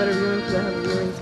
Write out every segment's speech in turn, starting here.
better viewing because I have a viewings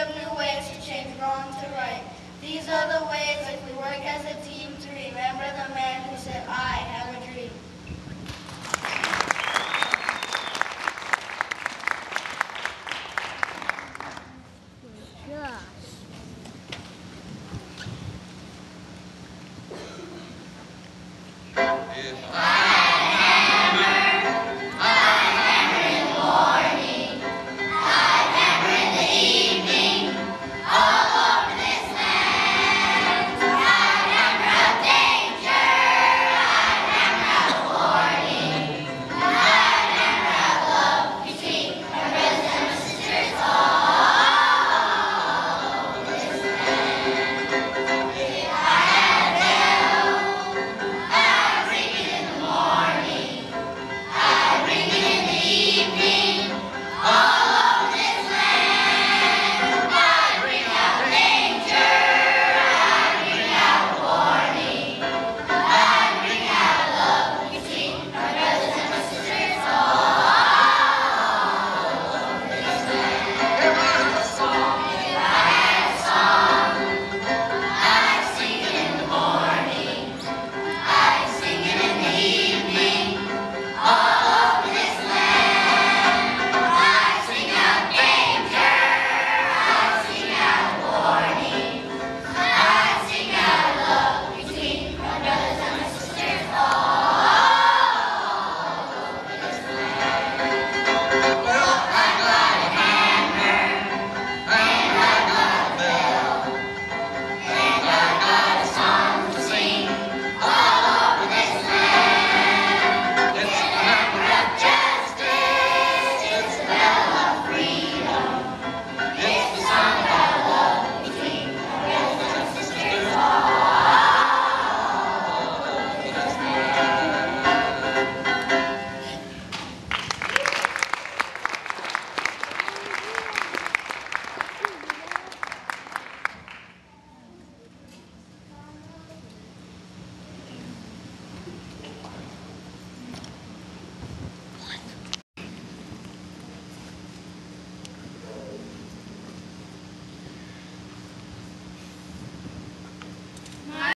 of new ways to change wrong to right. These are the ways if we work as a team to remember the man who said, I have